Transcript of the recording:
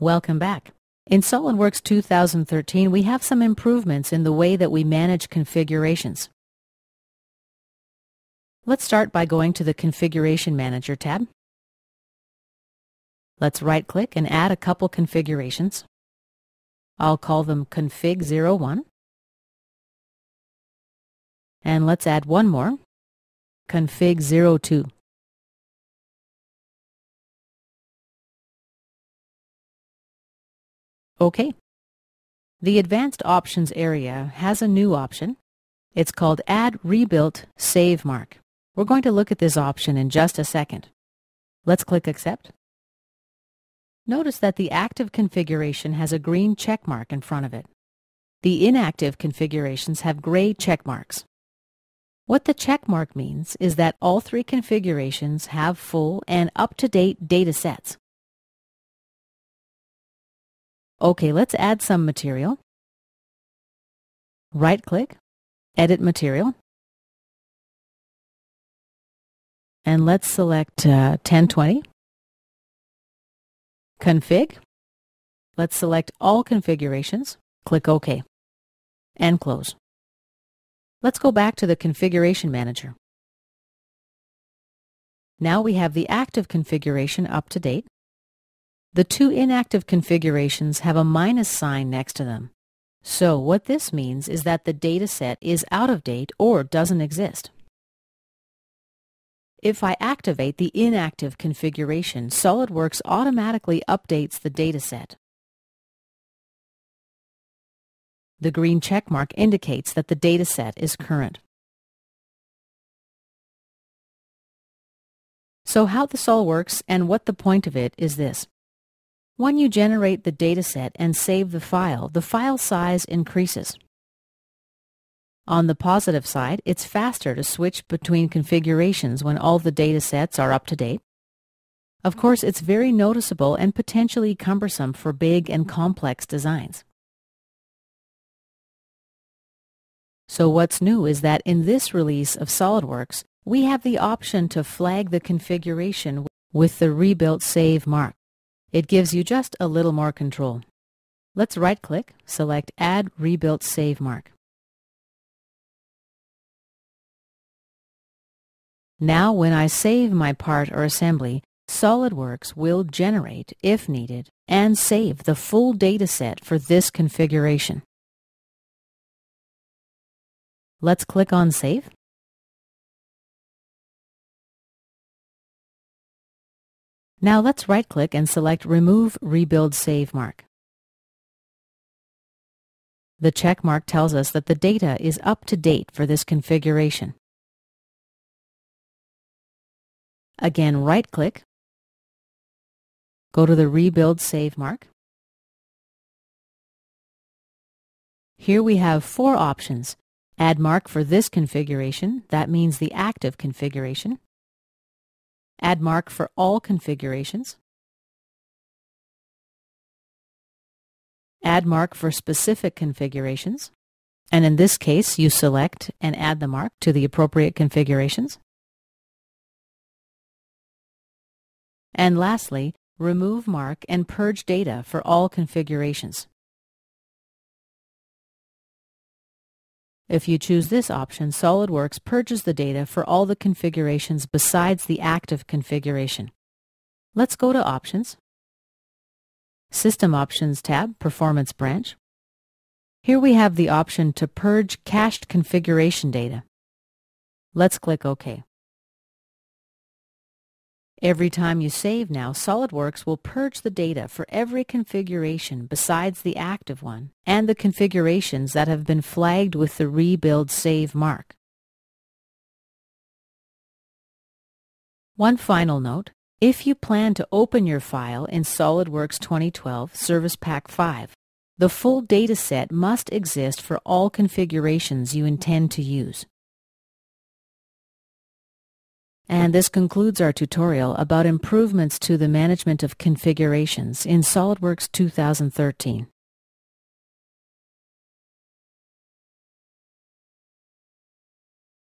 Welcome back. In SOLIDWORKS 2013, we have some improvements in the way that we manage configurations. Let's start by going to the Configuration Manager tab. Let's right-click and add a couple configurations. I'll call them Config 01. And let's add one more, Config 02. OK. The Advanced Options area has a new option. It's called Add Rebuild Save Mark. We're going to look at this option in just a second. Let's click Accept. Notice that the active configuration has a green check mark in front of it. The inactive configurations have gray check marks. What the check mark means is that all three configurations have full and up-to-date data sets. Okay, let's add some material. Right-click, Edit Material, and let's select uh, 1020. Config. Let's select all configurations, click OK, and close. Let's go back to the Configuration Manager. Now we have the active configuration up to date. The two inactive configurations have a minus sign next to them. So what this means is that the dataset is out of date or doesn't exist. If I activate the inactive configuration, SOLIDWORKS automatically updates the dataset. The green checkmark indicates that the dataset is current. So how this all works and what the point of it is this. When you generate the dataset and save the file, the file size increases. On the positive side, it's faster to switch between configurations when all the datasets are up to date. Of course, it's very noticeable and potentially cumbersome for big and complex designs. So what's new is that in this release of SOLIDWORKS, we have the option to flag the configuration with the rebuild save mark. It gives you just a little more control. Let's right-click, select Add Rebuild Save Mark. Now when I save my part or assembly, SOLIDWORKS will generate, if needed, and save the full dataset for this configuration. Let's click on Save. Now let's right-click and select Remove Rebuild Save Mark. The check mark tells us that the data is up to date for this configuration. Again, right-click, go to the Rebuild Save mark. Here we have four options. Add mark for this configuration, that means the active configuration. Add mark for all configurations. Add mark for specific configurations. And in this case, you select and add the mark to the appropriate configurations. And lastly, remove mark and purge data for all configurations. If you choose this option, SOLIDWORKS purges the data for all the configurations besides the active configuration. Let's go to Options, System Options tab, Performance Branch. Here we have the option to purge cached configuration data. Let's click OK. Every time you save now, SOLIDWORKS will purge the data for every configuration besides the active one and the configurations that have been flagged with the Rebuild Save mark. One final note, if you plan to open your file in SOLIDWORKS 2012 Service Pack 5, the full dataset must exist for all configurations you intend to use. And this concludes our tutorial about improvements to the management of configurations in SOLIDWORKS 2013.